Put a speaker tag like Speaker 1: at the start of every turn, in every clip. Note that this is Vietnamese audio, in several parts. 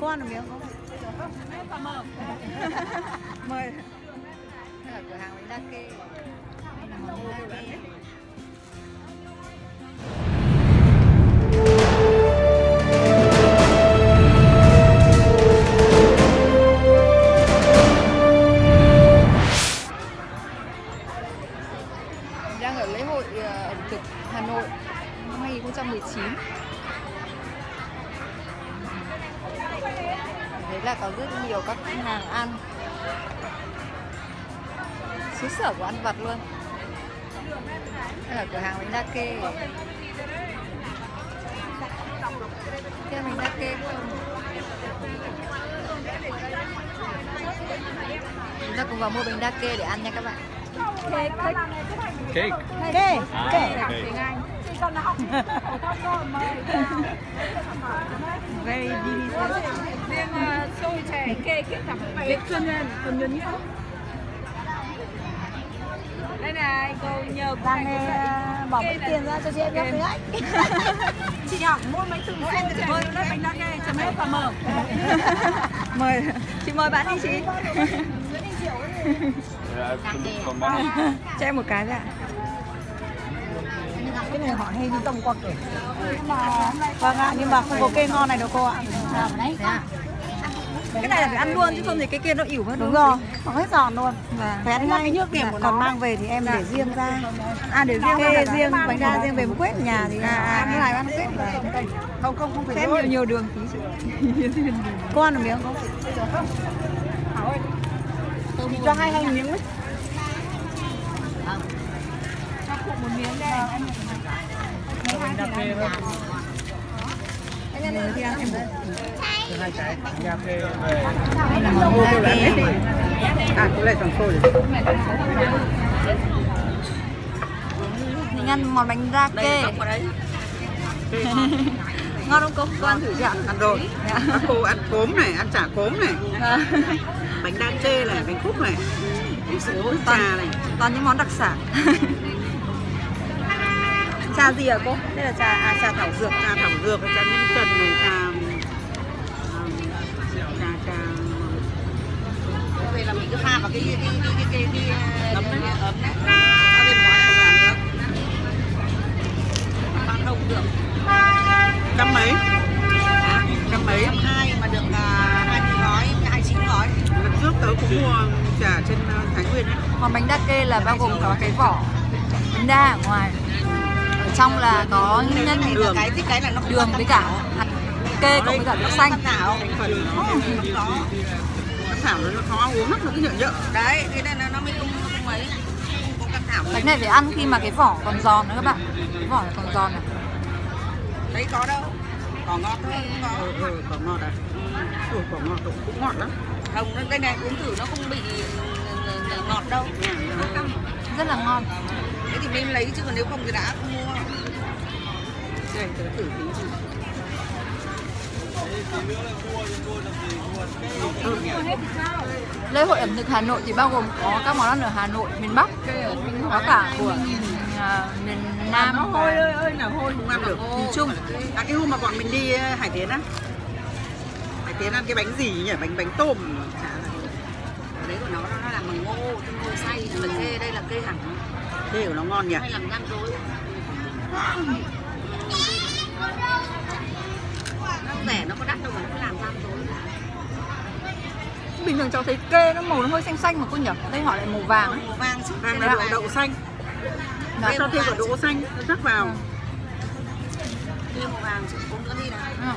Speaker 1: Cô ăn được miếng không? Mời. Cửa hàng bánh đa kê. Đây là món đa kê. Mình đang ở lễ hội ờ, ẩm thực Hà Nội năm 2019 là có rất nhiều các hàng ăn xứ sở của ăn vặt luôn Đây là cửa hàng bánh đa kê Kia bánh đa kê không? Chúng ta cùng vào mua bánh đa kê để ăn nha các bạn
Speaker 2: Cake. À,
Speaker 1: kê
Speaker 2: okay.
Speaker 1: Very delicious
Speaker 3: ờ, xôi chè kê kết hợp việc chuyên nhân còn nhớ nhớ đây này cô nhờ cô
Speaker 1: Đang
Speaker 3: này
Speaker 1: nghe à, bỏ
Speaker 3: này.
Speaker 1: tiền ra cho chị em
Speaker 3: Kê.
Speaker 1: với anh
Speaker 3: chị học mua mấy thùng xôi chè. mới nó bánh đa kê chấm hết và mở.
Speaker 1: Mời, chị mời bạn đi chị. Cho em một cái vậy ạ. Cái này họ hay đi tông qua cửa Vâng ạ, nhưng mà không có cây ngon này đâu cô ạ. Thế ạ cái này là phải ăn luôn chứ không thì cái kia nó ỉu mất đúng rồi. nó hết giòn luôn. Vâng. phải ăn ngay. nhược điểm của còn mang về thì em để riêng ra. À để riêng kê riêng bánh đa riêng về một quét nhà thì ăn cái này ăn quét không không không phải thêm nhiều nhiều đường tí. Ăn được miếng không? Cho hai hai miếng đấy
Speaker 3: cho phụ một miếng đây.
Speaker 1: Anh ăn thì ăn đây.
Speaker 2: Hai cái. Cà phê về.
Speaker 1: Kê.
Speaker 4: À, cái này còn sôi
Speaker 1: Mình ăn món bánh đa kê. Ngon không cô? Cô ăn thử chưa?
Speaker 4: Ăn rồi.
Speaker 1: Dạ.
Speaker 4: Các cô ăn cốm này, ăn chả cốm này,
Speaker 1: Vâng.
Speaker 4: bánh đa chê này, bánh cúc này, bánh sữa trà này.
Speaker 1: Toàn những món đặc sản. trà gì hả cô? Đây là trà à trà thảo dược.
Speaker 4: Trà thảo dược, trà nhân trần này, trà... à, Trà, trà... Đây là mình cứ pha vào cái cái cái cái cái, cái, cái ấm đấy, ấm đấy. Pha thêm gói này vào nước. Pha không được. Trăm mấy? Trăm mấy? Trăm hai mà được uh, 20 gói, 29 gói. Lần trước tớ cũng mua trà trên ờ, Thái Nguyên ấy.
Speaker 1: Món bánh đa kê là bao gồm có cái vỏ bánh đa ở ngoài. Trong là có nhân
Speaker 4: đường
Speaker 1: cái cái là nó đường với cả hạt kê cộng với cả nước xanh.
Speaker 4: thảo thành phần nó có cam thảo nó khó uống lắm nó cứ nhợ nhợ đấy thế nên là nó mới không không ấy không có cam thảo
Speaker 1: Bánh này phải ăn khi mà cái vỏ còn giòn nữa các bạn. Cái vỏ này còn giòn này.
Speaker 4: đấy có đâu cỏ ngọt thôi cũng có ừ, ừ, cỏ ngọt à ừ, cỏ ngọt cũng, ngọt lắm không đây này uống thử nó không bị ngọt đâu
Speaker 1: Rất là ngon.
Speaker 4: thế thì nên lấy chứ còn nếu không thì đã không mua. Đây tớ thử tí gì
Speaker 1: Lễ hội ẩm thực Hà Nội thì bao gồm có các món ăn ở Hà Nội, miền Bắc, có cả của à, miền Nam.
Speaker 4: Nó hôi ơi ơi là hôi không ăn được
Speaker 1: miền Trung.
Speaker 4: À cái hôm mà bọn mình đi ờ, Hải Tiến á. Hải Tiến ăn cái bánh gì nhỉ? Bánh bánh tôm. Chả là- đấy của nó nó làm bằng ngô, cái ngô xay là kê, đây là kê hẳn Kê của nó ngon nhỉ? Hay làm rang rối Nó rẻ, nó có đắt đâu mà nó cứ làm rang rối
Speaker 1: Bình thường cháu thấy kê nó màu nó hơi xanh xanh mà cô nhỉ? Đây họ lại màu vàng. ấy.
Speaker 4: Màu vàng chứ Vàng là đậu, đậu xanh
Speaker 1: Dạ.
Speaker 4: Cho thêm quả đỗ xanh, nó rắc vào Kê màu vàng uống nữa đi nào
Speaker 1: không?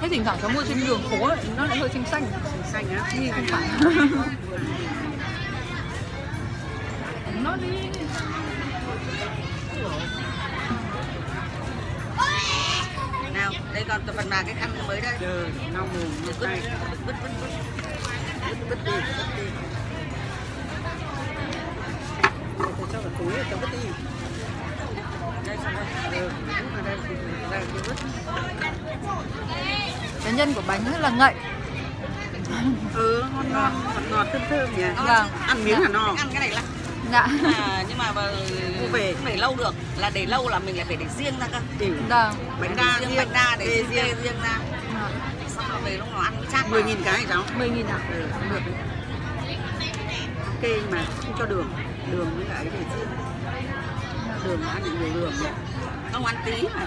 Speaker 1: Thế thỉnh thoảng cháu mua trên đường phố ấy, nó lại hơi xanh xanh.
Speaker 4: Xanh á?
Speaker 1: Thì không phải.
Speaker 3: nó đi.
Speaker 4: Nào đây còn phần mà cái khăn mới đây? Lau mồm vứt vứt vứt vứt vứt. Vứt đi vứt đi. Cho vào túi rồi cho vứt đi. Đây xong đây ừ, đây đây vứt
Speaker 1: Cái nhân của bánh rất là ngậy.
Speaker 4: ừ ngon ngon ngọt ngọt thơm thơm nhỉ.
Speaker 1: Vâng.
Speaker 4: ăn miếng là no? Ăn cái này là
Speaker 1: dạ.
Speaker 4: À, nhưng mà mua về. không để lâu được. Là để lâu là mình lại phải để riêng ra cơ.
Speaker 5: Ừ.
Speaker 1: vâng
Speaker 4: bánh đa riêng bánh đa để riêng. riêng, riêng. ra. Xong rồi về lúc nào ăn mới chát 10 nghìn cái cháu?
Speaker 1: 10 nghìn ạ.
Speaker 4: Ừ, không được. Ok nhưng mà không cho đường. Đường với lại để riêng đường ăn được nhiều đường nhỉ? Không ăn tí mà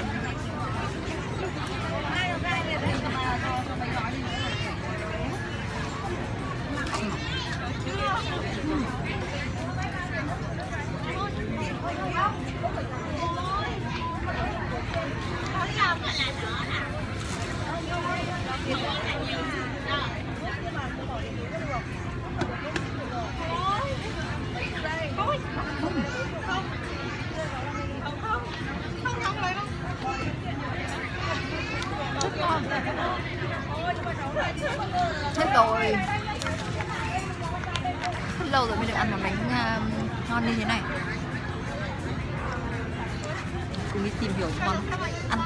Speaker 1: hết rồi. Rất lâu rồi mới được ăn món bánh à, ngon như thế này. Cùng đi tìm hiểu món ăn